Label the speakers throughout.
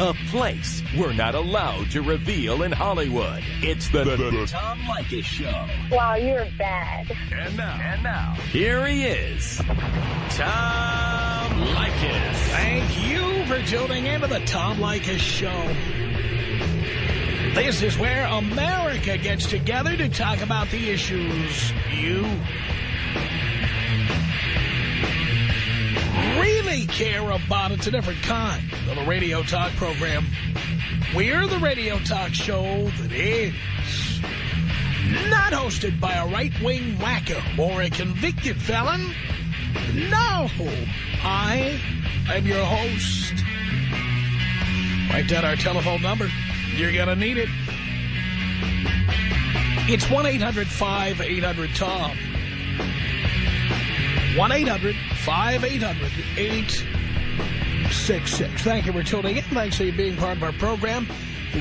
Speaker 1: A place we're not allowed to reveal in Hollywood. It's the, the, the Tom Leykis Show.
Speaker 2: Wow, you're bad.
Speaker 1: And now, and now, here he is, Tom Leykis.
Speaker 3: Thank you for tuning in to the Tom Leykis Show. This is where America gets together to talk about the issues you really care about. It's a different kind of a radio talk program. We're the radio talk show that is not hosted by a right-wing wacko or a convicted felon. No, I am your host. Write down our telephone number. You're going to need it. It's 1-800-5800-TOM. 1-800-5800-866. Thank you for tuning in. Thanks for being part of our program.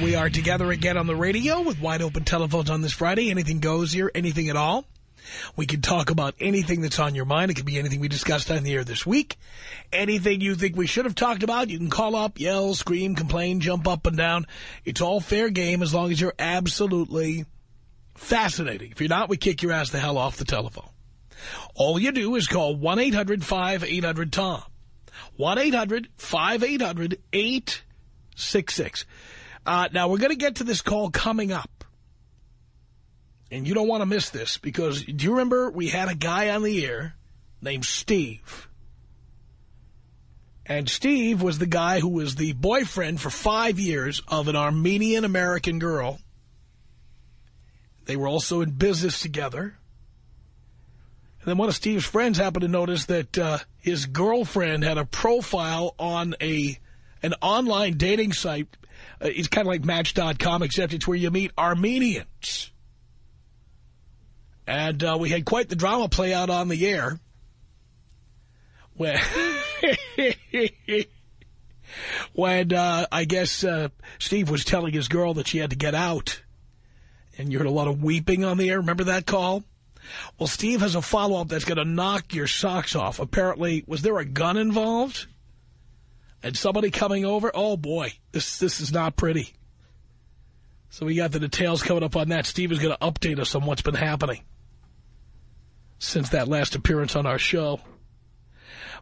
Speaker 3: We are together again on the radio with wide open telephones on this Friday. Anything goes here, anything at all. We can talk about anything that's on your mind. It could be anything we discussed on the air this week. Anything you think we should have talked about, you can call up, yell, scream, complain, jump up and down. It's all fair game as long as you're absolutely fascinating. If you're not, we kick your ass the hell off the telephone. All you do is call 1-800-5800-TOM. 1-800-5800-866. Uh, now, we're going to get to this call coming up. And you don't want to miss this because do you remember we had a guy on the air named Steve? And Steve was the guy who was the boyfriend for five years of an Armenian-American girl. They were also in business together. And then one of Steve's friends happened to notice that uh, his girlfriend had a profile on a an online dating site. Uh, it's kind of like Match.com, except it's where you meet Armenians. And uh, we had quite the drama play out on the air. When, when uh, I guess uh, Steve was telling his girl that she had to get out. And you heard a lot of weeping on the air. Remember that call? Well, Steve has a follow-up that's going to knock your socks off. Apparently, was there a gun involved? And somebody coming over? Oh, boy, this this is not pretty. So we got the details coming up on that. Steve is going to update us on what's been happening since that last appearance on our show.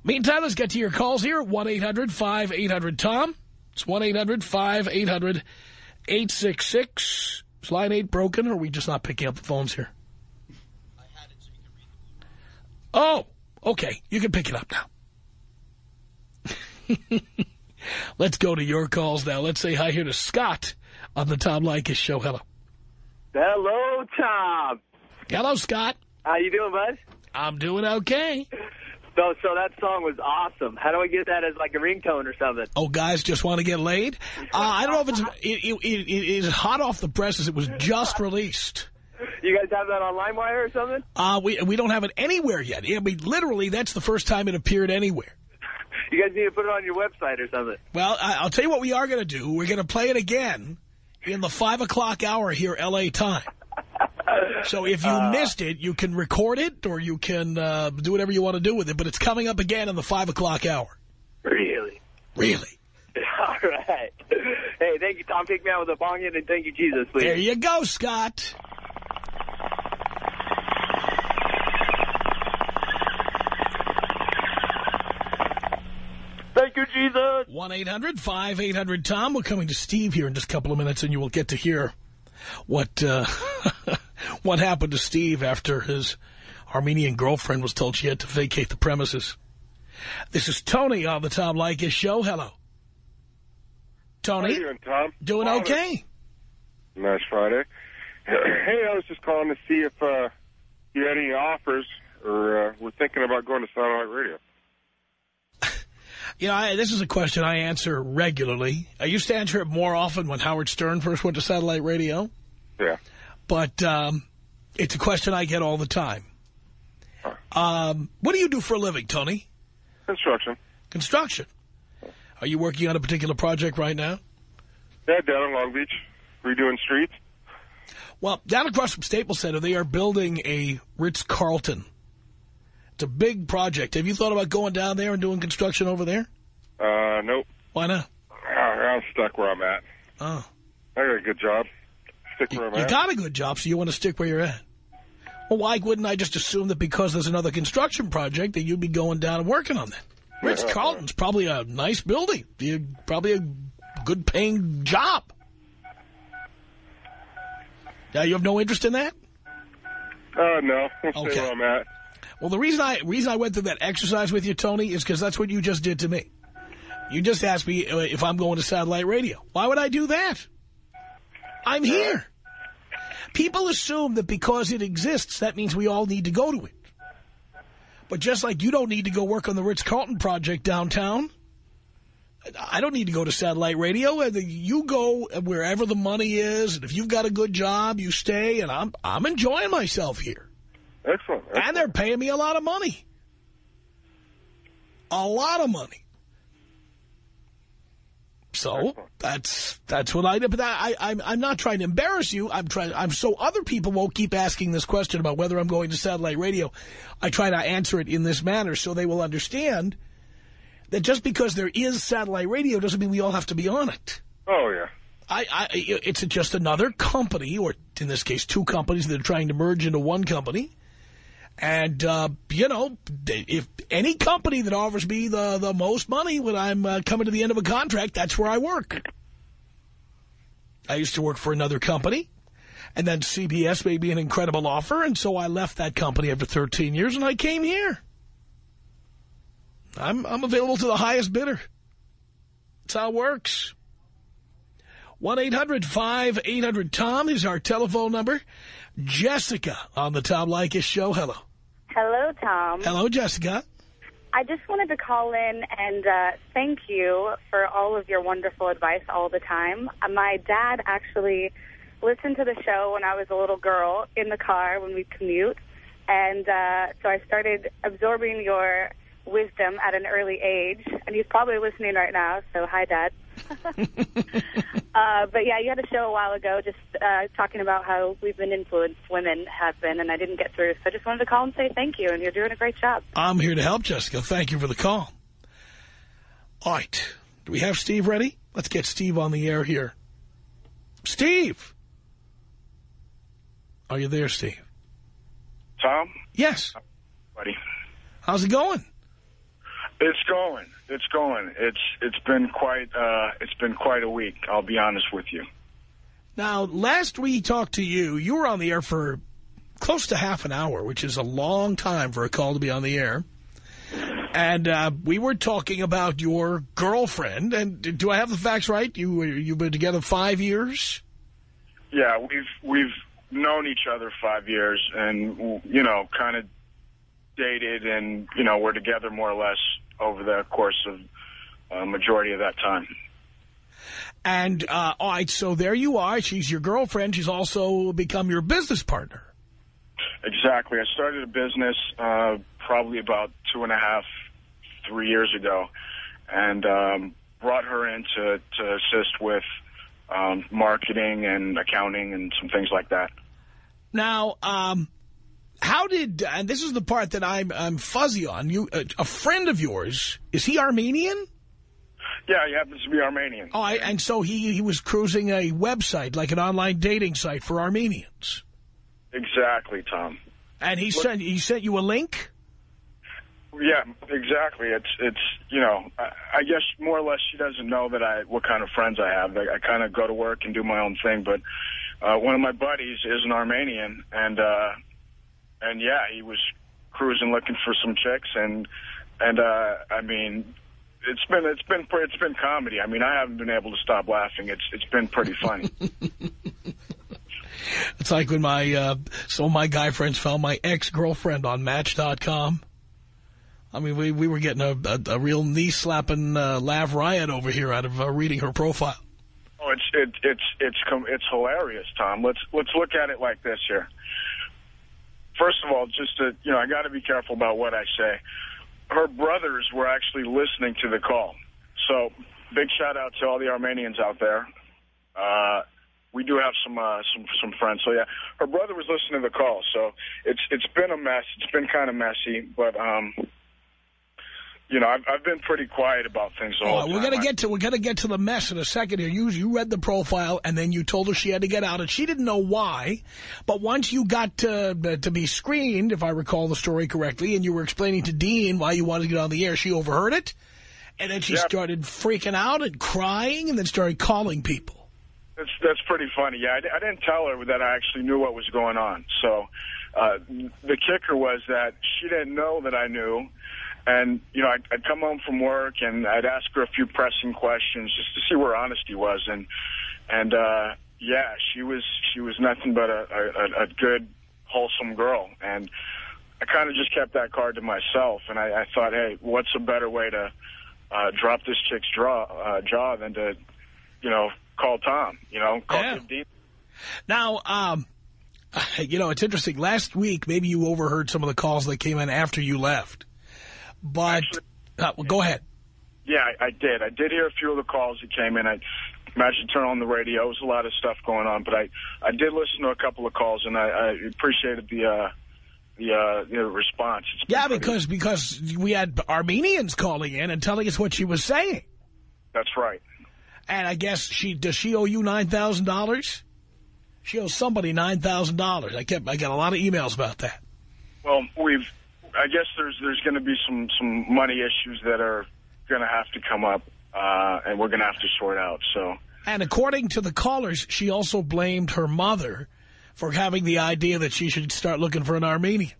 Speaker 3: Meantime, let's get to your calls here. 1-800-5800-TOM. It's 1-800-5800-866. Is line 8 broken, or are we just not picking up the phones here? Oh, okay. You can pick it up now. Let's go to your calls now. Let's say hi here to Scott on the Tom Leykis show. Hello.
Speaker 4: Hello, Tom.
Speaker 3: Hello, Scott.
Speaker 4: How you doing, bud?
Speaker 3: I'm doing okay.
Speaker 4: So, so that song was awesome. How do I get that as like a ringtone or something?
Speaker 3: Oh, guys just want to get laid? Uh, I don't know if it's it, it, it, it is hot off the presses. It was just released.
Speaker 4: You guys have that on LimeWire or something?
Speaker 3: Uh, we we don't have it anywhere yet. I mean, literally, that's the first time it appeared anywhere.
Speaker 4: You guys need to put it on your website or something.
Speaker 3: Well, I, I'll tell you what we are going to do. We're going to play it again in the 5 o'clock hour here, L.A. time. So if you uh, missed it, you can record it or you can uh, do whatever you want to do with it. But it's coming up again in the 5 o'clock hour.
Speaker 4: Really?
Speaker 3: Really?
Speaker 4: All right. Hey, thank you, Tom. Take me out with a bong and thank you, Jesus, please.
Speaker 3: There you go, Scott.
Speaker 4: 800.
Speaker 3: 1-800-5800-TOM. We're coming to Steve here in just a couple of minutes, and you will get to hear what uh, what happened to Steve after his Armenian girlfriend was told she had to vacate the premises. This is Tony on the Tom Leykis show. Hello. Tony.
Speaker 5: How doing, Tom?
Speaker 3: Doing okay.
Speaker 5: Nice Friday. Hey, I was just calling to see if uh, you had any offers or uh, were thinking about going to Satellite Radio.
Speaker 3: You know, I, this is a question I answer regularly. I used to answer it more often when Howard Stern first went to satellite radio.
Speaker 5: Yeah.
Speaker 3: But um, it's a question I get all the time.
Speaker 5: Huh.
Speaker 3: Um, what do you do for a living, Tony?
Speaker 5: Construction.
Speaker 3: Construction. Are you working on a particular project right now?
Speaker 5: Yeah, down in Long Beach, redoing streets.
Speaker 3: Well, down across from Staples Center, they are building a Ritz-Carlton. It's a big project. Have you thought about going down there and doing construction over there?
Speaker 5: Uh, nope.
Speaker 3: Why not?
Speaker 5: Uh, I'm stuck where I'm at.
Speaker 3: Oh.
Speaker 5: I got a good job. Stick where I'm
Speaker 3: You
Speaker 5: at.
Speaker 3: got a good job, so you want to stick where you're at. Well, why wouldn't I just assume that because there's another construction project that you'd be going down and working on that? Ritz-Carlton's probably a nice building. Be- Probably a good-paying job. Now, you have no interest in that?
Speaker 5: Uh, no. Stay
Speaker 3: Okay.
Speaker 5: where I'm at.
Speaker 3: Well, the reason I reason I went through that exercise with you, Tony, is because that's what you just did to me. You just asked me uh, if I'm going to satellite radio. Why would I do that? I'm here. People assume that because it exists, that means we all need to go to it. But just like you don't need to go work on the Ritz-Carlton project downtown, I don't need to go to satellite radio. You go wherever the money is, and if you've got a good job, you stay, and I'm I'm enjoying myself here.
Speaker 5: Excellent.
Speaker 3: And they're paying me a lot of money. A lot of money. So that's that's what I do. But I, I, I'm I'm not trying to embarrass you. I'm trying. I'm so other people won't keep asking this question about whether I'm going to satellite radio. I try to answer it in this manner so they will understand that just because there is satellite radio doesn't mean we all have to be on it.
Speaker 5: Oh, yeah.
Speaker 3: I, I, it's just another company, or in this case, two companies that are trying to merge into one company. And, uh, you know, if any company that offers me the, the most money when I'm uh, coming to the end of a contract, that's where I work. I used to work for another company, and then CBS made me an incredible offer, and so I left that company after 13 years, and I came here. I'm, I'm available to the highest bidder. That's how it works. 1-800-5800-TOM is our telephone number. Jessica on the Tom Leykis show. Hello.
Speaker 2: Hello, Tom.
Speaker 3: Hello, Jessica.
Speaker 2: I just wanted to call in and uh, thank you for all of your wonderful advice all the time. Uh, my dad actually listened to the show when I was a little girl in the car when we commute. And uh, so I started absorbing your wisdom at an early age. And he's probably listening right now, so hi, Dad. uh, but yeah, you had a show a while ago just uh, talking about how we've been influenced, women have been, and I didn't get through. So I just wanted to call and say thank you, and you're doing a great job.
Speaker 3: I'm here to help, Jessica. Thank you for the call. All right. Do we have Steve ready? Let's get Steve on the air here. Steve. Are you there, Steve?
Speaker 6: Tom,
Speaker 3: Yes.
Speaker 6: buddy,
Speaker 3: How's it going?
Speaker 6: It's going. It's going. It's it's been quite uh, it's been quite a week. I'll be honest with you.
Speaker 3: Now, last we talked to you, you were on the air for close to half an hour, which is a long time for a call to be on the air. And uh, we were talking about your girlfriend. And do I have the facts right? You you've been together five years.
Speaker 6: Yeah, we've we've known each other five years, and you know, kind of dated, and you know, we're together more or less over the course of a majority of that time.
Speaker 3: And uh, all right, so there you are. She's your girlfriend. She's also become your business partner.
Speaker 6: Exactly. I started a business uh, probably about two and a half, three years ago, and um, brought her in to, to assist with um, marketing and accounting and some things like that.
Speaker 3: Now, um, how did? And this is the part that I'm I'm fuzzy on. You, a, a friend of yours, is he Armenian?
Speaker 6: Yeah, he happens to be Armenian.
Speaker 3: Oh, I, and so he he was cruising a website, like an online dating site for Armenians.
Speaker 6: Exactly, Tom.
Speaker 3: And he sent he sent you a link.
Speaker 6: Yeah, exactly. It's it's you know I, I guess more or less she doesn't know that I what kind of friends I have. I, I kind of go to work and do my own thing, but uh, one of my buddies is an Armenian, and uh, and yeah, he was cruising looking for some chicks, and and uh, I mean. It's been it's been it's been comedy. I mean, I haven't been able to stop laughing. It's it's been pretty funny.
Speaker 3: It's like when my uh, some of my guy friends found my ex girlfriend on Match.com. I mean, we we were getting a a, a real knee slapping uh, laugh riot over here out of uh, reading her profile.
Speaker 6: Oh, it's it, it's it's com- it's hilarious, Tom. Let's let's look at it like this here. First of all, just to you know, I got to be careful about what I say. Her brothers were actually listening to the call, so big shout out to all the Armenians out there. Uh, we do have some uh, some some friends, so yeah. Her brother was listening to the call, so it's it's been a mess. It's been kind of messy, but um, you know, I've, I've been pretty quiet about things all the
Speaker 3: we're gonna get to we're gonna get to the mess in a second here. You you read the profile and then you told her she had to get out, and she didn't know why. But once you got to to be screened, if I recall the story correctly, and you were explaining to Dean why you wanted to get on the air, she overheard it, and then she
Speaker 6: Yep.
Speaker 3: started freaking out and crying, and then started calling people.
Speaker 6: That's that's pretty funny. Yeah, I, I didn't tell her that I actually knew what was going on. So uh, the kicker was that she didn't know that I knew. And, you know, I'd, I'd come home from work and I'd ask her a few pressing questions just to see where honesty was. And, and, uh, yeah, she was, she was nothing but a, a, a good, wholesome girl. And I kind of just kept that card to myself. And I, I thought, hey, what's a better way to, uh, drop this chick's draw, uh, jaw than to, you know, call Tom, you know, call
Speaker 3: Yeah.
Speaker 6: Tim Dean.
Speaker 3: Now, um, you know, it's interesting. Last week, maybe you overheard some of the calls that came in after you left. But,
Speaker 6: Actually-
Speaker 3: uh, well, go ahead.
Speaker 6: Yeah, I, I did. I did hear a few of the calls that came in. I managed to turn on the radio. It was a lot of stuff going on, but I, I did listen to a couple of calls, and I, I appreciated the uh, the uh, you know, response.
Speaker 3: Yeah,
Speaker 6: pretty-
Speaker 3: because because we had Armenians calling in and telling us what she was saying.
Speaker 6: that's right.
Speaker 3: And I guess she does she owe you nine thousand dollars? She owes somebody nine thousand dollars. I kept I got a lot of emails about that.
Speaker 6: Well, we've. I guess there's there's going to be some some money issues that are going to have to come up, uh, and we're going to have to sort out. So.
Speaker 3: And according to the callers, she also blamed her mother for having the idea that she should start looking for an Armenian.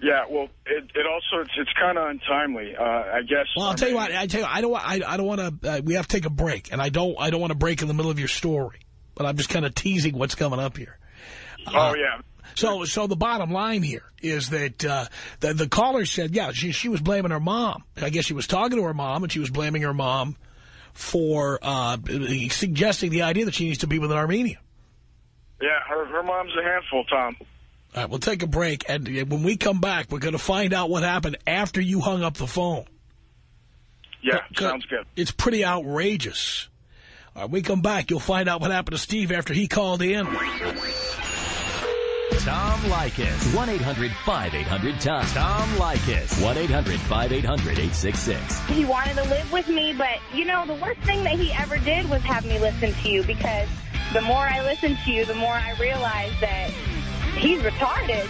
Speaker 6: Yeah, well, it, it also it's, it's kind of untimely. Uh, I guess.
Speaker 3: Well, I'll
Speaker 6: I
Speaker 3: tell you what. I tell you, I don't. I, I don't want to. Uh, we have to take a break, and I don't. I don't want to break in the middle of your story. But I'm just kind of teasing what's coming up here.
Speaker 6: Oh yeah.
Speaker 3: So, so the bottom line here is that uh, the, the caller said, yeah, she, she was blaming her mom. I guess she was talking to her mom, and she was blaming her mom for uh, suggesting the idea that she needs to be with an Armenian.
Speaker 6: Yeah, her her mom's a handful, Tom.
Speaker 3: All right, we'll take a break, and when we come back, we're going to find out what happened after you hung up the phone.
Speaker 6: Yeah, sounds good.
Speaker 3: It's pretty outrageous. All right, we come back, you'll find out what happened to Steve after he called in.
Speaker 1: Tom Leykis.
Speaker 7: 1-800-5800-TOM.
Speaker 1: Tom Leykis.
Speaker 7: 1-800-5800-866.
Speaker 2: He wanted to live with me, but, you know, the worst thing that he ever did was have me listen to you because the more I listen to you, the more I realize that he's retarded.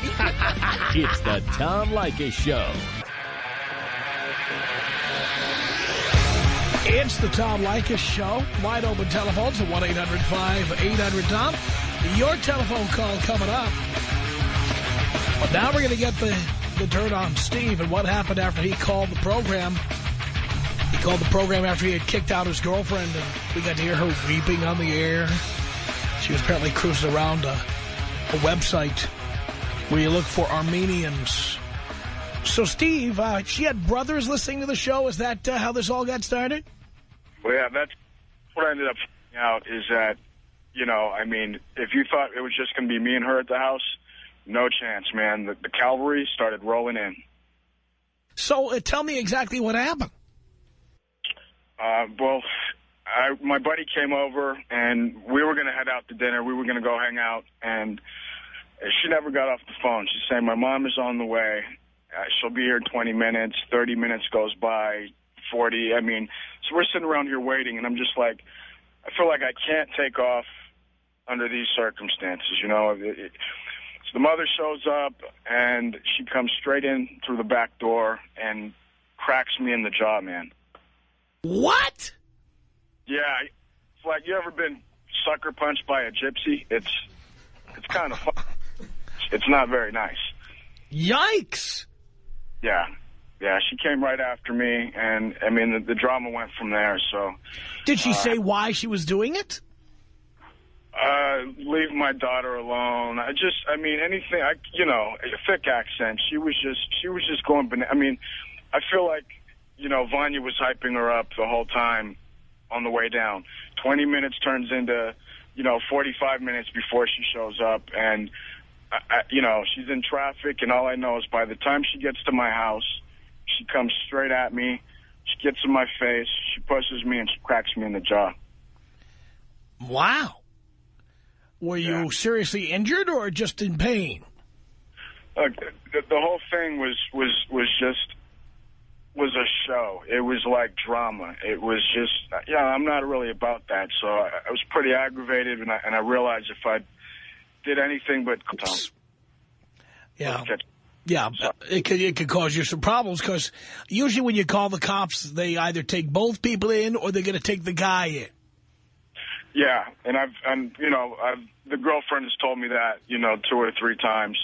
Speaker 7: It's the Tom Leykis Show.
Speaker 3: It's the Tom Leykis Show. Wide open telephones at 1-800-5800-TOM. Your telephone call coming up. But now we're going to get the, the dirt on Steve and what happened after he called the program. He called the program after he had kicked out his girlfriend, and we got to hear her weeping on the air. She was apparently cruising around a, a website where you look for Armenians. So, Steve, uh, she had brothers listening to the show. Is that uh, how this all got started?
Speaker 6: Well, yeah, that's what I ended up finding out is that, you know, I mean, if you thought it was just going to be me and her at the house, no chance, man. The, the cavalry started rolling in.
Speaker 3: So uh, tell me exactly what happened.
Speaker 6: Uh, well, I, my buddy came over, and we were going to head out to dinner. We were going to go hang out, and she never got off the phone. She's saying, my mom is on the way. Uh, she'll be here in 20 minutes. 30 minutes goes by, 40. I mean, so we're sitting around here waiting, and I'm just like, I feel like I can't take off under these circumstances, you know. It, it, so the mother shows up, and she comes straight in through the back door and cracks me in the jaw, man.
Speaker 3: What?
Speaker 6: Yeah, it's like you ever been sucker punched by a gypsy? It's it's kind of fun. It's not very nice.
Speaker 3: Yikes.
Speaker 6: Yeah, yeah. She came right after me, and I mean the, the drama went from there. So,
Speaker 3: Did she uh, say why she was doing it?
Speaker 6: Uh, leave my daughter alone. I just, I mean, anything. I, you know, a thick accent. She was just, she was just going. I mean, I feel like, you know, Vanya was hyping her up the whole time on the way down. 20 minutes turns into, you know, 45 minutes before she shows up. And, I, I, you know, she's in traffic. And all I know is by the time she gets to my house, she comes straight at me. She gets in my face. She pushes me and she cracks me in the jaw.
Speaker 3: Wow. Were you
Speaker 6: Yeah.
Speaker 3: seriously injured or just in pain?
Speaker 6: Uh, Look, the, the whole thing was, was, was just, was a show. It was like drama. It was just, yeah, I'm not really about that. So I, I was pretty aggravated, and I, and I realized if I did anything but...
Speaker 3: Yeah. Yeah, it could, it could cause you some problems because usually when you call the cops, they either take both people in or they're going to take the guy in.
Speaker 6: Yeah, and I've, and you know, I've, the girlfriend has told me that, you know, two or three times.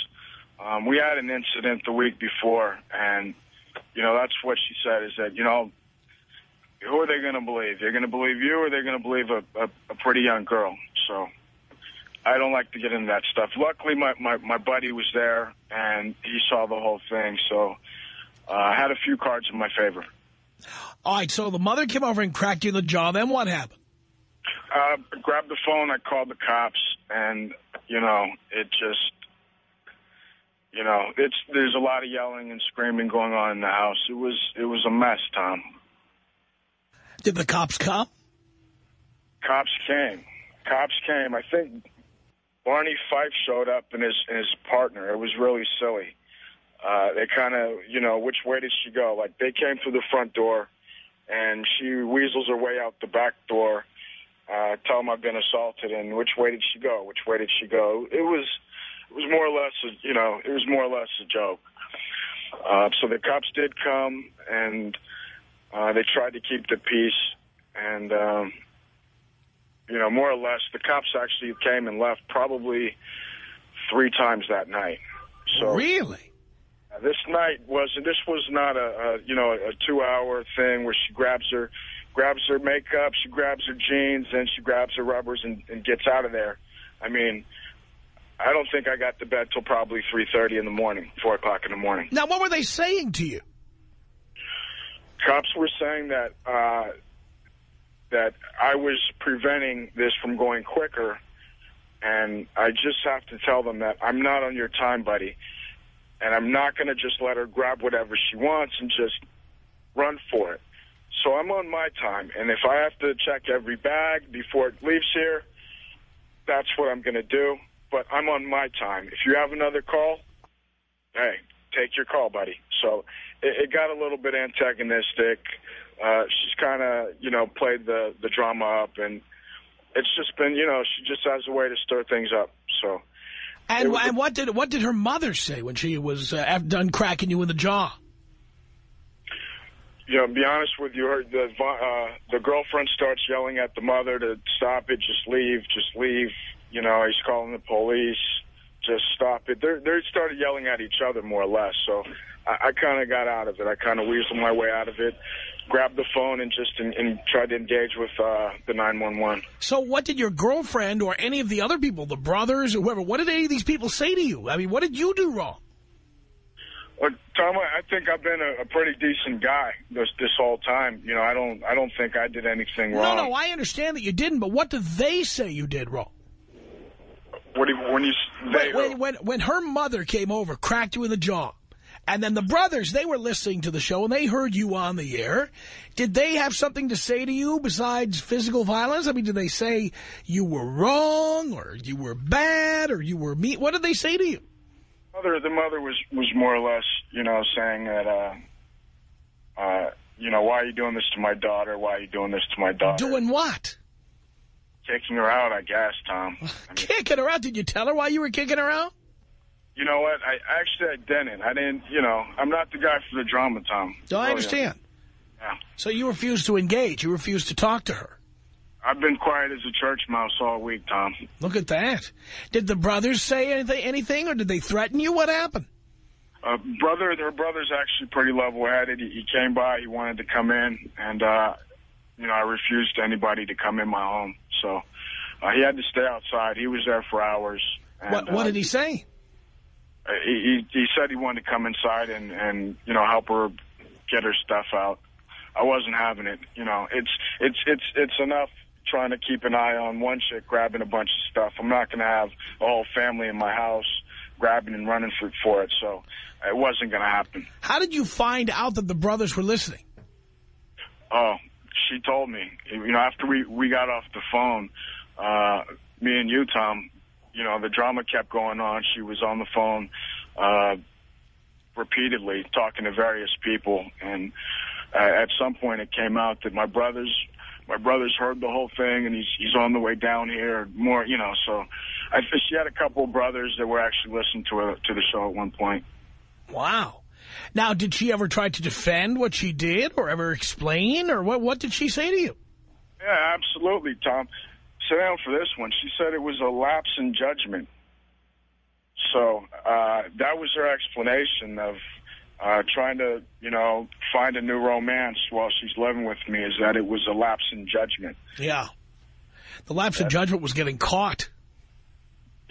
Speaker 6: Um, we had an incident the week before, and, you know, that's what she said is that, you know, who are they going to believe? They're going to believe you or they're going to believe a, a, a pretty young girl. So I don't like to get into that stuff. Luckily, my, my, my buddy was there, and he saw the whole thing, so uh, I had a few cards in my favor.
Speaker 3: All right, so the mother came over and cracked you in the jaw. Then what happened?
Speaker 6: Uh, grabbed the phone. I called the cops, and, you know, it just, you know, it's there's a lot of yelling and screaming going on in the house. It was it was a mess, Tom.
Speaker 3: Did the cops come?
Speaker 6: Cops came. Cops came. I think Barney Fife showed up and his and his partner. It was really silly. Uh, they kind of, you know, which way did she go? Like they came through the front door, and she weasels her way out the back door. Uh, tell them I've been assaulted, and which way did she go? Which way did she go? It was, it was more or less, a, you know, it was more or less a joke. Uh, so the cops did come, and uh, they tried to keep the peace, and um, you know, more or less, the cops actually came and left probably three times that night. So
Speaker 3: Really?
Speaker 6: this night was this was not a, a you know a two hour thing where she grabs her grabs her makeup, she grabs her jeans, then she grabs her rubbers and, and gets out of there. I mean, I don't think I got to bed till probably three thirty in the morning, four o'clock in the morning.
Speaker 3: Now, what were they saying to you?
Speaker 6: Cops were saying that uh, that I was preventing this from going quicker, and I just have to tell them that I'm not on your time, buddy, and I'm not going to just let her grab whatever she wants and just run for it. So I'm on my time, and if I have to check every bag before it leaves here, that's what I'm going to do. But I'm on my time. If you have another call, hey, take your call, buddy. So it, it got a little bit antagonistic. Uh, she's kind of, you know, played the, the drama up, and it's just been, you know, she just has a way to stir things up. So,
Speaker 3: And,
Speaker 6: was-
Speaker 3: and what did what did her mother say when she was uh, done cracking you in the jaw?
Speaker 6: You know, be honest with you, her, the uh, the girlfriend starts yelling at the mother to stop it, just leave, just leave. You know, he's calling the police. Just stop it. They're, they started yelling at each other more or less. So I, I kind of got out of it. I kind of weaseled my way out of it, grabbed the phone and just and, and tried to engage with uh, the 911.
Speaker 3: So what did your girlfriend or any of the other people, the brothers or whoever, what did any of these people say to you? I mean, what did you do wrong?
Speaker 6: Look, Tom, I I think I've been a, a pretty decent guy this this whole time. You know, I don't I don't think I did anything wrong.
Speaker 3: No, no, I understand that you didn't, but what do they say you did wrong?
Speaker 6: What do you, when you they
Speaker 3: When, when, when, when her mother came over, cracked you in the jaw, and then the brothers, they were listening to the show and they heard you on the air. Did they have something to say to you besides physical violence? I mean, did they say you were wrong or you were bad or you were mean? What did they say to you?
Speaker 6: Mother the mother was was more or less you know saying that uh uh you know why are you doing this to my daughter why are you doing this to my daughter
Speaker 3: Doing what?
Speaker 6: kicking her out i guess tom I mean,
Speaker 3: Kicking her out. Did you tell her why you were kicking her out?
Speaker 6: you know what i actually i didn't i didn't you know i'm not the guy for the drama tom
Speaker 3: No, I understand.
Speaker 6: Yeah.
Speaker 3: So you refused to engage. You refused to talk to her.
Speaker 6: I've been quiet as a church mouse all week tom
Speaker 3: Look at that. Did the brothers say anything, anything or did they threaten you? What happened?
Speaker 6: uh brother their brother's actually pretty level headed he, he came by he wanted to come in and uh you know i refused anybody to come in my home so uh, he had to stay outside he was there for hours and,
Speaker 3: What, what
Speaker 6: uh,
Speaker 3: did he say?
Speaker 6: Uh, he, he he said he wanted to come inside and and you know help her get her stuff out. I wasn't having it. You know, it's it's it's it's enough trying to keep an eye on one chick grabbing a bunch of stuff. I'm not going to have a whole family in my house grabbing and running for for it. So it wasn't going to happen.
Speaker 3: How did you find out that the brothers were listening?
Speaker 6: Oh, she told me. You know, after we we got off the phone, uh, me and you, Tom. You know, the drama kept going on. She was on the phone uh, repeatedly talking to various people, and uh, at some point it came out that my brothers my brothers heard the whole thing and he's he's on the way down here more you know so I she had a couple of brothers that were actually listening to her, to the show at one point.
Speaker 3: Wow. Now, did she ever try to defend what she did or ever explain or what what did she say to you?
Speaker 6: Yeah, absolutely, Tom. Sit down for this one. She said it was a lapse in judgment. So uh, that was her explanation of uh, trying to, you know, find a new romance while she's living with me is that it was a lapse in judgment.
Speaker 3: Yeah. The lapse in judgment was getting caught.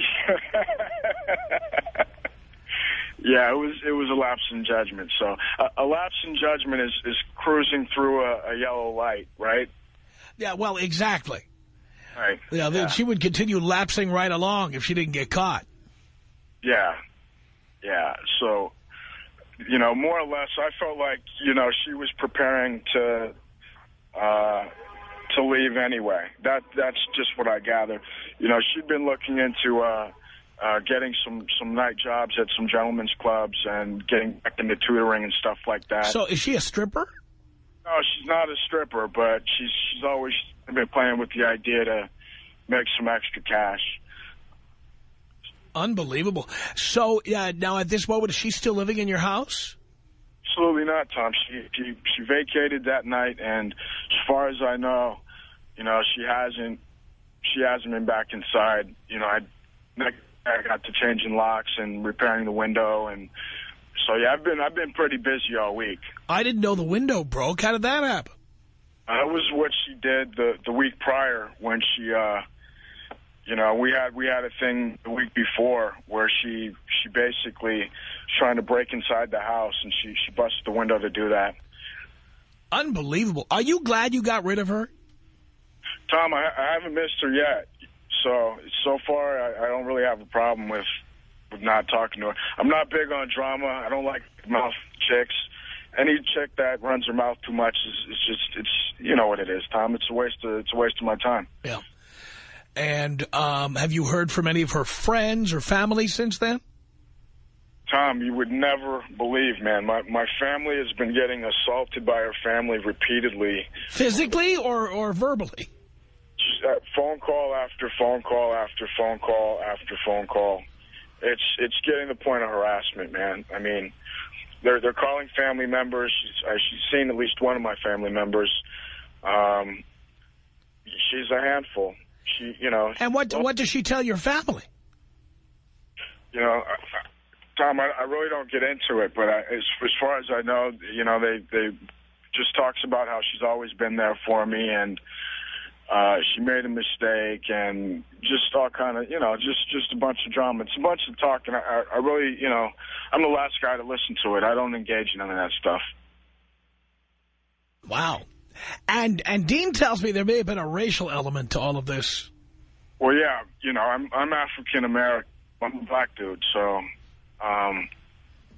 Speaker 6: yeah, it was it was a lapse in judgment. So uh, a lapse in judgment is is cruising through a, a yellow light, right?
Speaker 3: Yeah, well, exactly.
Speaker 6: Right.
Speaker 3: Yeah,
Speaker 6: yeah.
Speaker 3: she would continue lapsing right along if she didn't get caught.
Speaker 6: Yeah. Yeah. So, you know, more or less, I felt like, you know, she was preparing to uh, to leave anyway. That That's just what I gathered. You know, she'd been looking into uh, uh, getting some, some night jobs at some gentlemen's clubs and getting back into tutoring and stuff like that.
Speaker 3: So is she a stripper?
Speaker 6: No, she's not a stripper, but she's she's always been playing with the idea to make some extra cash.
Speaker 3: Unbelievable. So uh, now at this moment, is she still living in your house?
Speaker 6: Absolutely not, Tom. She, she she vacated that night, and as far as I know, you know, she hasn't she hasn't been back inside. You know, I I got to changing locks and repairing the window, and so yeah, I've been I've been pretty busy all week.
Speaker 3: I didn't know the window broke. How did that happen?
Speaker 6: That was what she did the the week prior when she uh you know, we had we had a thing the week before where she she basically was trying to break inside the house and she she busted the window to do that.
Speaker 3: Unbelievable. Are you glad you got rid of her?
Speaker 6: Tom, I, I haven't missed her yet. So so far I, I don't really have a problem with with not talking to her. I'm not big on drama. I don't like mouth chicks. Any chick that runs her mouth too much is, is just it's you know what it is, Tom. It's a waste of it's a waste of my time.
Speaker 3: Yeah. And um, have you heard from any of her friends or family since then?
Speaker 6: Tom, you would never believe, man. My my family has been getting assaulted by her family repeatedly.
Speaker 3: Physically or, or verbally?
Speaker 6: Uh, phone call after phone call after phone call after phone call. It's it's getting the point of harassment, man. I mean, they're they're calling family members. She's, uh, she's seen at least one of my family members. Um, she's a handful. She, you know.
Speaker 3: And what what does she tell your family?
Speaker 6: You know, Tom, I, I really don't get into it, but I, as as far as I know, you know, they they just talks about how she's always been there for me and uh, she made a mistake and just all kind of, you know, just, just a bunch of drama. It's a bunch of talk, and I, I really, you know, I'm the last guy to listen to it. I don't engage in any of that stuff.
Speaker 3: Wow. And and Dean tells me there may have been a racial element to all of this.
Speaker 6: Well, yeah, you know, I'm I'm African American. I'm a black dude, so, um,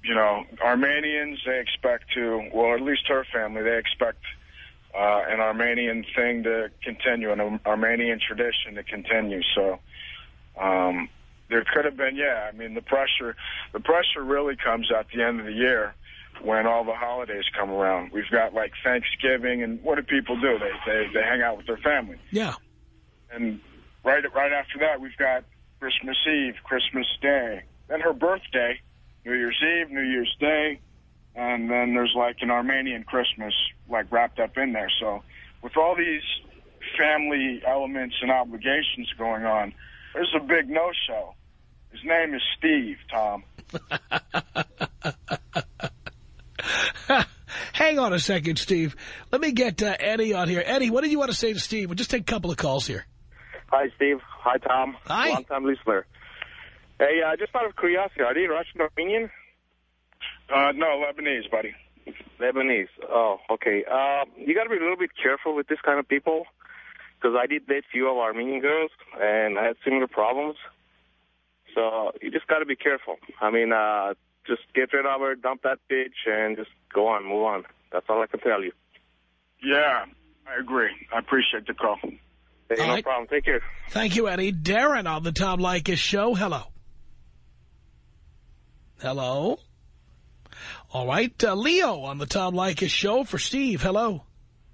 Speaker 6: you know, Armenians they expect to, well, at least her family they expect uh, an Armenian thing to continue, an Armenian tradition to continue. So um, there could have been, yeah. I mean, the pressure, the pressure really comes at the end of the year when all the holidays come around. We've got like Thanksgiving, and what do people do? They they they hang out with their family.
Speaker 3: Yeah.
Speaker 6: And right right after that, we've got Christmas Eve, Christmas Day, then her birthday, New Year's Eve, New Year's Day, and then there's like an Armenian Christmas like wrapped up in there. So with all these family elements and obligations going on, there's a big no-show. His name is Steve, Tom.
Speaker 3: Hang on a second, Steve. Let me get uh, Eddie on here. Eddie, what did you want to say to Steve? We'll just take a couple of calls here.
Speaker 8: Hi, Steve. Hi, Tom.
Speaker 3: Hi.
Speaker 8: Long-time listener. Hey, uh, just out of curiosity, are they Russian or Armenian?
Speaker 6: Uh, no, Lebanese, buddy.
Speaker 8: Lebanese. Oh, okay. Uh, you got to be a little bit careful with this kind of people because I did date few of Armenian girls and I had similar problems. So you just got to be careful. I mean, uh, just get rid of her, dump that bitch, and just go on, move on. That's all I can tell you.
Speaker 6: Yeah, I agree. I appreciate the call.
Speaker 8: Hey, no
Speaker 3: right.
Speaker 8: problem. Take care.
Speaker 3: Thank you, Eddie. Darren on the Tom Leykis show. Hello. Hello. All right, uh, Leo on the Tom Leykis show for Steve. Hello.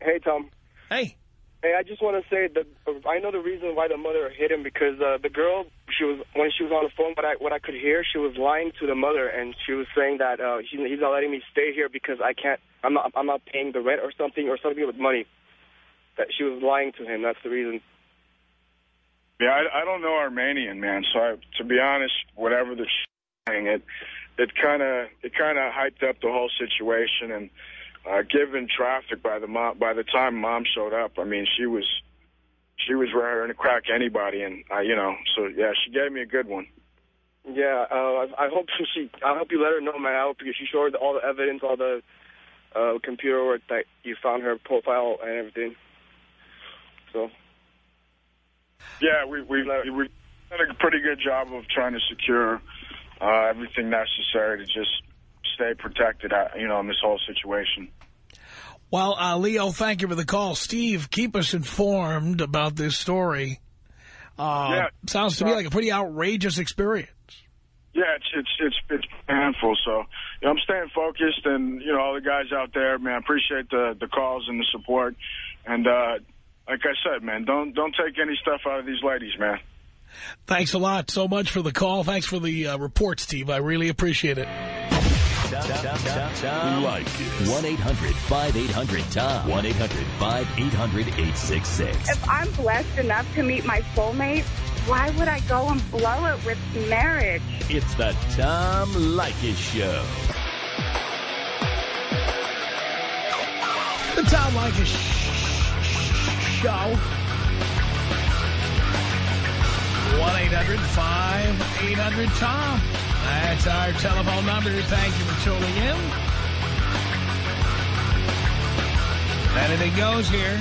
Speaker 9: Hey, Tom.
Speaker 3: Hey.
Speaker 9: Hey, I just want to say that I know the reason why the mother hit him because uh, the girl, she was when she was on the phone, what I what I could hear, she was lying to the mother, and she was saying that uh, he, he's not letting me stay here because I can't, I'm not, I'm not paying the rent or something or something with money. That she was lying to him. That's the reason.
Speaker 6: Yeah, I, I don't know Armenian, man. So I, to be honest, whatever the saying, it it kind of it kind of hyped up the whole situation and uh, given traffic by the mom by the time mom showed up. I mean, she was she was ready to crack anybody, and uh, you know, so yeah, she gave me a good one.
Speaker 9: Yeah, uh, I, I hope she. I hope you let her know, man. I hope you, she showed all the evidence, all the uh, computer work that you found her profile and everything. So.
Speaker 6: Yeah, we we we did a pretty good job of trying to secure uh, everything necessary to just stay protected, uh, you know, in this whole situation.
Speaker 3: Well, uh, Leo, thank you for the call. Steve, keep us informed about this story. Uh,
Speaker 6: yeah.
Speaker 3: Sounds to me like a pretty outrageous experience.
Speaker 6: Yeah, it's it's it's it's painful. So you know, I'm staying focused, and you know, all the guys out there, man, appreciate the the calls and the support. And uh, like I said, man, don't don't take any stuff out of these ladies, man.
Speaker 3: Thanks a lot so much for the call. Thanks for the uh, report, Steve. I really appreciate it.
Speaker 7: Tom like 1-800-5800-TOM. 1-800-5800-866.
Speaker 2: If I'm blessed enough to meet my soulmate, why would I go and blow it with marriage?
Speaker 7: It's the Tom Leykis Show.
Speaker 3: The Tom Leykis Show. 1-800-5800-TOM. That's our telephone number. Thank you for tuning in. Anything goes here.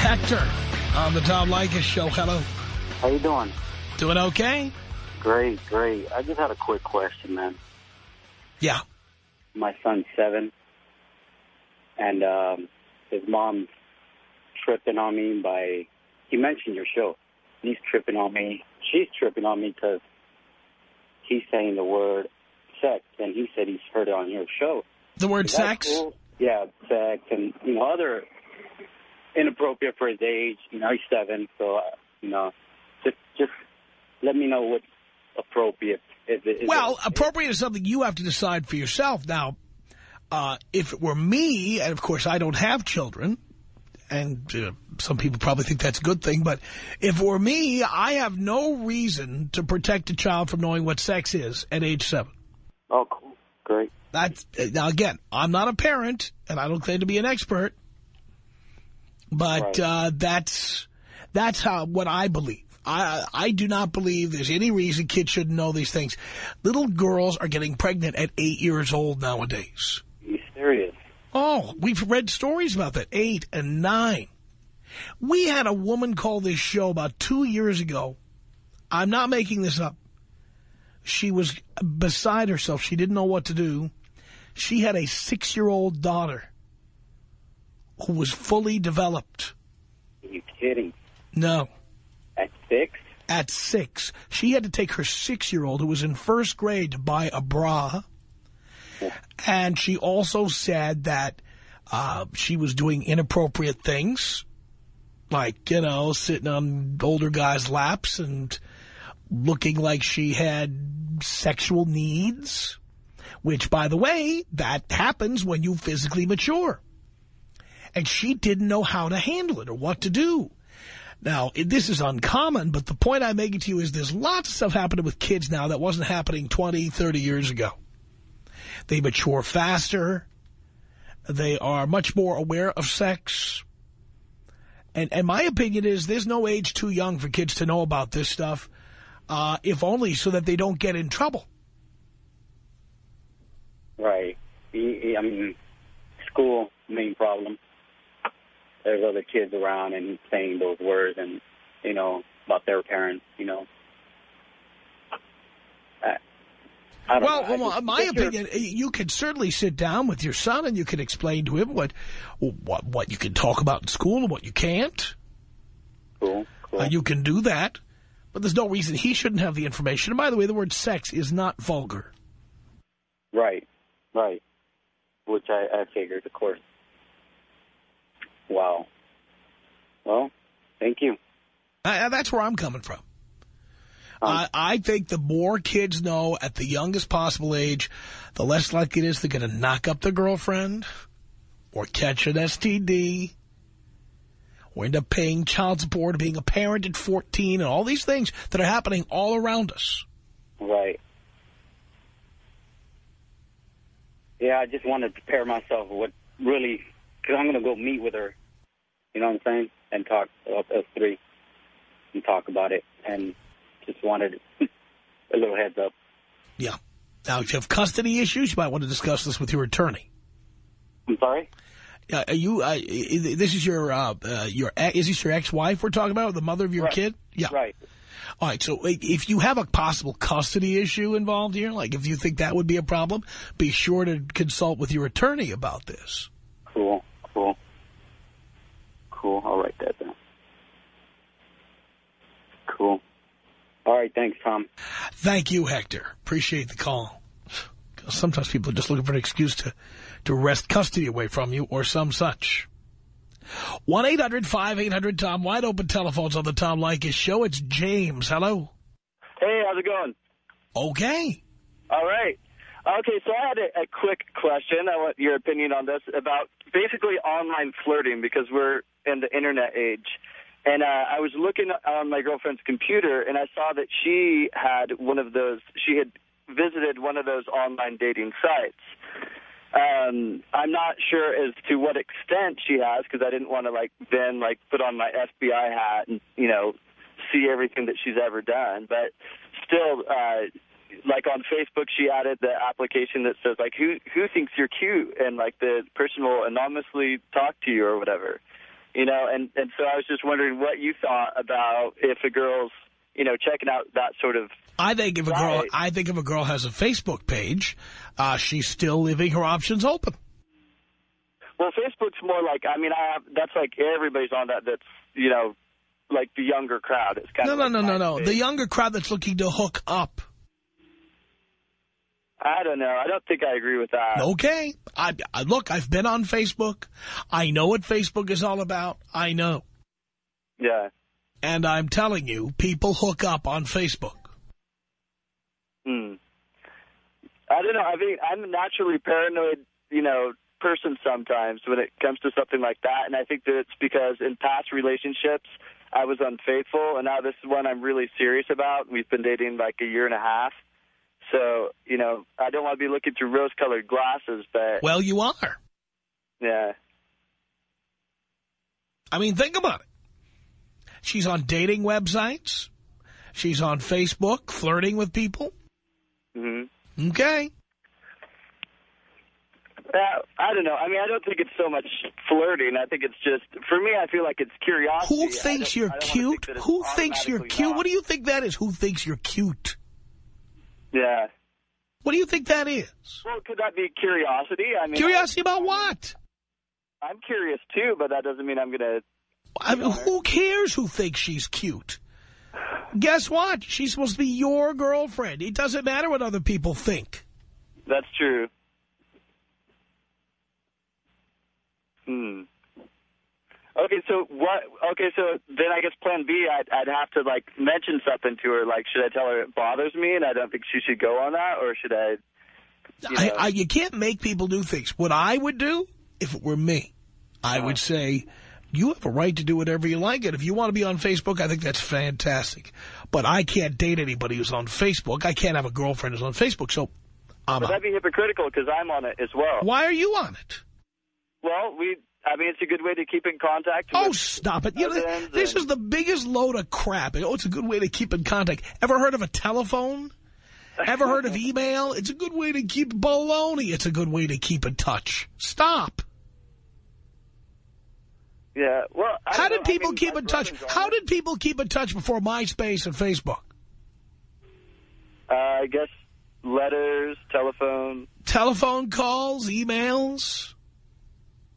Speaker 3: Hector on the Tom Leykis Show. Hello.
Speaker 10: How you doing?
Speaker 3: Doing okay?
Speaker 10: Great, great. I just had a quick question, man.
Speaker 3: Yeah.
Speaker 10: My son's seven, and um, his mom's tripping on me by, he mentioned your show. He's tripping on me. She's tripping on me because he's saying the word sex, and he said he's heard it on your show.
Speaker 3: The word
Speaker 10: Is
Speaker 3: sex?
Speaker 10: cool? Yeah, sex, and, you know, other inappropriate for his age. You know, he's seven, so, uh, you know, just, just let me know what's appropriate. Is it, is
Speaker 3: Well,
Speaker 10: it,
Speaker 3: appropriate is something you have to decide for yourself. Now, uh, if it were me, and of course I don't have children, and uh, some people probably think that's a good thing, but if it were me, I have no reason to protect a child from knowing what sex is at age seven.
Speaker 10: Oh, cool. Great.
Speaker 3: That's, now, again, I'm not a parent, and I don't claim to be an expert, but
Speaker 10: Right.
Speaker 3: uh, that's that's how what I believe. I I do not believe there's any reason kids shouldn't know these things. Little girls are getting pregnant at eight years old nowadays.
Speaker 10: You serious?
Speaker 3: Oh, we've read stories about that, eight and nine. We had a woman call this show about two years ago. I'm not making this up. She was beside herself. She didn't know what to do. She had a six-year-old daughter who was fully developed.
Speaker 10: Are you kidding?
Speaker 3: No.
Speaker 10: At six?
Speaker 3: At six. She had to take her six-year-old, who was in first grade, to buy a bra. And she also said that uh, she was doing inappropriate things, like, you know, sitting on older guys' laps and looking like she had sexual needs, which, by the way, that happens when you physically mature. And she didn't know how to handle it or what to do. Now, this is uncommon, but the point I'm making to you is there's lots of stuff happening with kids now that wasn't happening 20, 30 years ago. They mature faster. They are much more aware of sex. And, and my opinion is there's no age too young for kids to know about this stuff, uh, if only so that they don't get in trouble.
Speaker 10: Right. I mean, school, main problem. There's other kids around and saying those words and, you know, about their parents, you know. I, I don't
Speaker 3: Well,
Speaker 10: know.
Speaker 3: Well,
Speaker 10: just-
Speaker 3: my opinion, you could certainly sit down with your son and you can explain to him what what what you can talk about in school and what you can't.
Speaker 10: Cool, cool.
Speaker 3: Uh, you can do that, but there's no reason he shouldn't have the information. And by the way, the word sex is not vulgar.
Speaker 10: Right, right. Which I, I figured, of course. Wow. Well, thank you.
Speaker 3: I, that's where I'm coming from. I, I think the more kids know at the youngest possible age, the less likely it is they're going to knock up their girlfriend or catch an STD or end up paying child support being a parent at 14 and all these things that are happening all around us.
Speaker 10: Right. Yeah, I just wanted to prepare myself what really, because I'm going to go meet with her, you know what I'm saying, and talk, uh, us three, and talk about it, and just wanted a little heads up.
Speaker 3: Yeah. Now, if you have custody issues, you might want to discuss this with your attorney.
Speaker 10: I'm sorry?
Speaker 3: Uh, are you, uh, this is your, uh, uh, your, is this your ex-wife we're talking about, the mother of your
Speaker 10: right.
Speaker 3: kid?
Speaker 10: Yeah. Right.
Speaker 3: All right, so if you have a possible custody issue involved here, like if you think that would be a problem, be sure to consult with your attorney about this.
Speaker 10: Cool, cool. Cool, I'll write that down. Cool. All right, thanks, Tom.
Speaker 3: Thank you, Hector. Appreciate the call. Sometimes people are just looking for an excuse to, to wrest custody away from you or some such. 1-800-5800-TOM. Wide open telephones on the Tom Leykis show. It's James. Hello.
Speaker 11: Hey, how's it going?
Speaker 3: Okay.
Speaker 11: All right. Okay, so I had a, a quick question. I want your opinion on this about basically online flirting because we're in the internet age. And uh, I was looking on my girlfriend's computer, and I saw that she had one of those, she had visited one of those online dating sites. Um, I'm not sure as to what extent she has because I didn't want to like then like put on my FBI hat and you know see everything that she's ever done. But still, uh, like on Facebook, she added the application that says like who who thinks you're cute and like the person will anonymously talk to you or whatever, you know. And and so I was just wondering what you thought about if a girl's you know checking out that sort of
Speaker 3: I think if a girl, I think if a girl has a Facebook page, uh, she's still leaving her options open.
Speaker 11: Well, Facebook's more like, I mean, I have, that's like everybody's on that. That's you know, like the younger crowd. It's kind
Speaker 3: no,
Speaker 11: of
Speaker 3: no,
Speaker 11: like
Speaker 3: no, no, no. The younger crowd that's looking to hook up.
Speaker 11: I don't know. I don't think I agree with that.
Speaker 3: Okay. I, I look. I've been on Facebook. I know what Facebook is all about. I know.
Speaker 11: Yeah.
Speaker 3: And I'm telling you, people hook up on Facebook.
Speaker 11: Hmm. I don't know. I mean, I'm a naturally paranoid, you know, person sometimes when it comes to something like that, and I think that it's because in past relationships I was unfaithful, and now this is one I'm really serious about. We've been dating like a year and a half, so you know, I don't want to be looking through rose-colored glasses, but
Speaker 3: Well, you are.
Speaker 11: yeah,
Speaker 3: I mean, think about it. She's on dating websites. She's on Facebook, flirting with people.
Speaker 11: hmm
Speaker 3: Okay.
Speaker 11: Uh, I don't know. I mean, I don't think it's so much flirting. I think it's just, for me, I feel like it's curiosity.
Speaker 3: Who thinks you're
Speaker 11: I don't wanna
Speaker 3: cute?
Speaker 11: think
Speaker 3: Who thinks you're cute?
Speaker 11: wrong.
Speaker 3: What do you think that is? Who thinks you're cute?
Speaker 11: Yeah.
Speaker 3: What do you think that is?
Speaker 11: Well, could that be curiosity? I mean,
Speaker 3: Curiosity about what?
Speaker 11: I'm curious too, but that doesn't mean I'm gonna.
Speaker 3: I mean, who cares who thinks she's cute? Guess what? She's supposed to be your girlfriend. It doesn't matter what other people think.
Speaker 11: That's true. Hmm. Okay, so what? Okay, so then I guess Plan B, I'd, I'd have to like mention something to her. Like, should I tell her it bothers me and I don't think she should go on that, or should I? You know?
Speaker 3: I, you can't make people do things. What I would do, if it were me, I would uh-huh. say, you have a right to do whatever you like. And if you want to be on Facebook, I think that's fantastic. But I can't date anybody who's on Facebook. I can't have a girlfriend who's on Facebook. So I'm
Speaker 11: But that'd be hypocritical because I'm on it as well.
Speaker 3: Why are you on it?
Speaker 11: Well, we. I mean, it's a good way to keep in contact.
Speaker 3: Oh, stop it. You know, this is the biggest load of crap. Oh, it's a good way to keep in contact. Ever heard of a telephone? Ever heard of email? It's a good way to keep baloney. It's a good way to keep in touch. Stop.
Speaker 11: Yeah. Well, I
Speaker 3: How did
Speaker 11: know. I
Speaker 3: people
Speaker 11: mean,
Speaker 3: keep in touch? How did people keep in touch before MySpace and Facebook?
Speaker 11: Uh, I guess letters, telephone.
Speaker 3: Telephone calls, emails,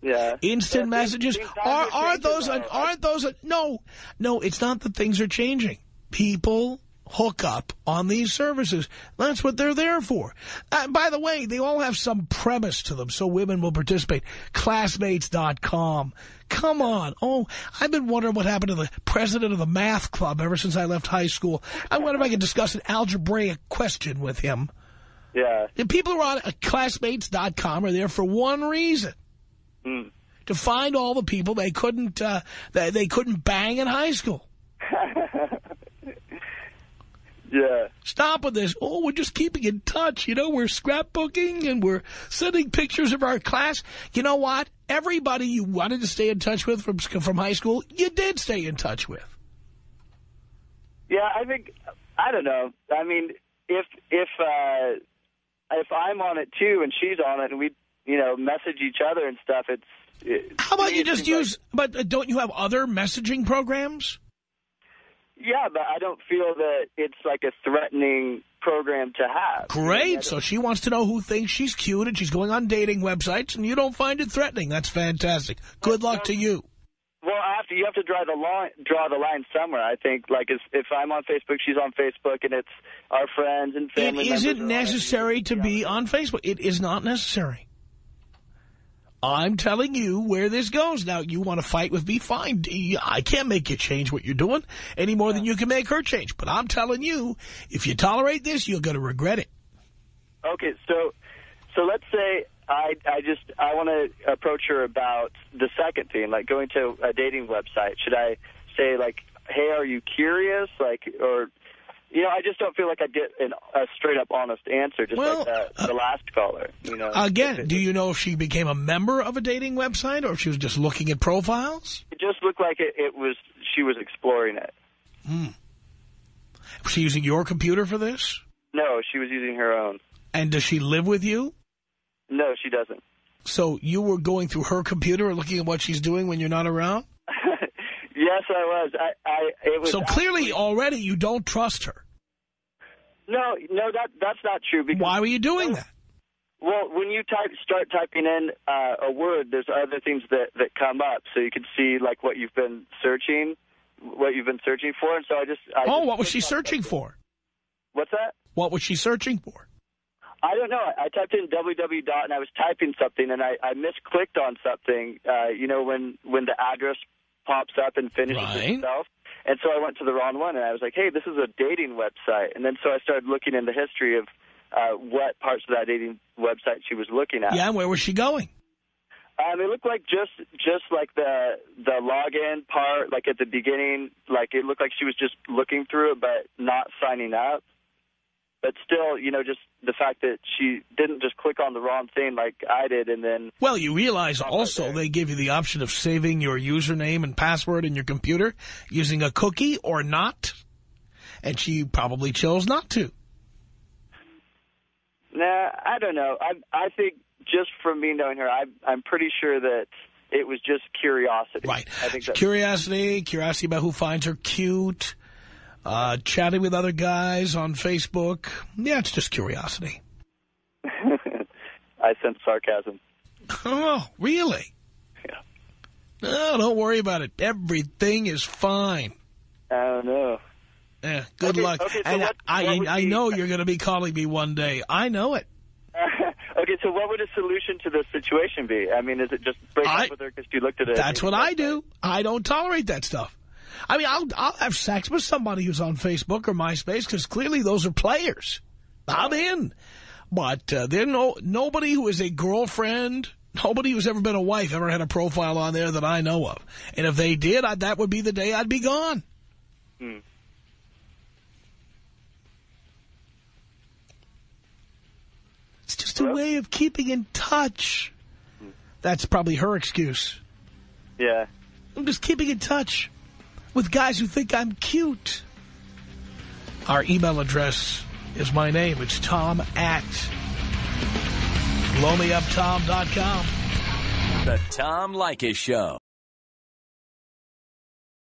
Speaker 11: Yeah.
Speaker 3: instant
Speaker 11: Yeah,
Speaker 3: messages.
Speaker 11: things- things
Speaker 3: Are,
Speaker 11: are
Speaker 3: those, aren't those, no, no, it's not that things are changing. People hook up on these services. That's what they're there for. Uh, by the way, they all have some premise to them, so women will participate. Classmates.com. Come on. Oh, I've been wondering what happened to the president of the math club ever since I left high school. I wonder if I can discuss an algebraic question with him.
Speaker 11: Yeah.
Speaker 3: The people who are on Classmates.com are there for one reason.
Speaker 11: Mm.
Speaker 3: To find all the people they couldn't, uh, they, they couldn't bang in high school.
Speaker 11: Yeah.
Speaker 3: Stop with this. Oh, we're just keeping in touch. You know, we're scrapbooking and we're sending pictures of our class. You know what? Everybody you wanted to stay in touch with from from high school, you did stay in touch with.
Speaker 11: Yeah, I think I don't know. I mean, if if uh, if I'm on it too and she's on it and we you know message each other and stuff, it's. It,
Speaker 3: How about you just use? But uh, don't you have other messaging programs?
Speaker 11: Yeah, but I don't feel that it's like a threatening program to have.
Speaker 3: Great. So she wants to know who thinks she's cute, and she's going on dating websites, and you don't find it threatening. That's fantastic. Good luck to you.
Speaker 11: Well, I have to, you have to draw the line, draw the line somewhere. I think, like, if, if I'm on Facebook, she's on Facebook, and it's our friends and family.
Speaker 3: isn't
Speaker 11: members are on it.
Speaker 3: necessary to be on Facebook. It is not necessary. I'm telling you where this goes. Now, you want to fight with me? Fine. I can't make you change what you're doing any more than you can make her change. But I'm telling you, if you tolerate this, you're going to regret it.
Speaker 11: Okay, so so let's say I I just I want to approach her about the second thing, like going to a dating website. Should I say like, "Hey, are you curious?" Like, or you know, I just don't feel like I get an, a straight up honest answer, just
Speaker 3: Well,
Speaker 11: like the, the last caller. You know,
Speaker 3: Again, do you know if she became a member of a dating website or if she was just looking at profiles?
Speaker 11: it just looked like it, it was she was exploring it.
Speaker 3: Hmm. Was she using your computer for this?
Speaker 11: No, she was using her own.
Speaker 3: And does she live with you?
Speaker 11: No, she doesn't.
Speaker 3: So you were going through her computer and looking at what she's doing when you're not around?
Speaker 11: Yes, I was. I, I it was
Speaker 3: So clearly already you don't trust her.
Speaker 11: No, no, that that's not true. Because
Speaker 3: Why were you doing that?
Speaker 11: Well, when you type, start typing in uh, a word, there's other things that that come up, so you can see like what you've been searching, what you've been searching for. And so I just I
Speaker 3: Oh,
Speaker 11: just
Speaker 3: what was she searching
Speaker 11: something.
Speaker 3: for?
Speaker 11: What's that?
Speaker 3: What was she searching for?
Speaker 11: I don't know. I typed in www dot and I was typing something and I, I misclicked on something. Uh, you know when when the address pops up and finishes
Speaker 3: Right.
Speaker 11: itself. And so I went to the wrong one and I was like, hey, this is a dating website. And then so I started looking in the history of uh, what parts of that dating website she was looking at.
Speaker 3: Yeah, and where was she going?
Speaker 11: Um, it looked like just just like the the login part, like at the beginning, like it looked like she was just looking through it, but not signing up. But still, you know, just the fact that she didn't just click on the wrong thing like I did, and then
Speaker 3: Well, you realize also they give you the option of saving your username and password in your computer using a cookie or not. And she probably chose not to.
Speaker 11: nah, I don't know. I I think just from me knowing her, I I'm pretty sure that it was just curiosity.
Speaker 3: Right.
Speaker 11: I think
Speaker 3: Curiosity, curiosity about who finds her cute, uh, chatting with other guys on Facebook. Yeah, it's just curiosity.
Speaker 11: I sense sarcasm.
Speaker 3: Oh, really?
Speaker 11: Yeah.
Speaker 3: No, don't worry about it. Everything is fine.
Speaker 11: I don't know.
Speaker 3: Yeah, good
Speaker 11: Okay,
Speaker 3: luck.
Speaker 11: okay, so
Speaker 3: and
Speaker 11: what-
Speaker 3: I,
Speaker 11: what
Speaker 3: I
Speaker 11: be-
Speaker 3: know you're going to be calling me one day. I know it.
Speaker 11: okay, so what would a solution to this situation be? I mean, is it just break
Speaker 3: I-
Speaker 11: up with her because she looked at it?
Speaker 3: That's what I do. I don't tolerate that stuff. I mean, I'll, I'll have sex with somebody who's on Facebook or MySpace because clearly those are players. I'm in. But uh, there no nobody who is a girlfriend, nobody who's ever been a wife ever had a profile on there that I know of. And if they did, I, that would be the day I'd be gone.
Speaker 11: Hmm.
Speaker 3: It's just a way of keeping in touch. That's probably her excuse.
Speaker 11: Yeah.
Speaker 3: I'm just keeping in touch with guys who think I'm cute. Our email address is my name. It's Tom at blowmeuptom.com.
Speaker 1: The Tom Leykis Show.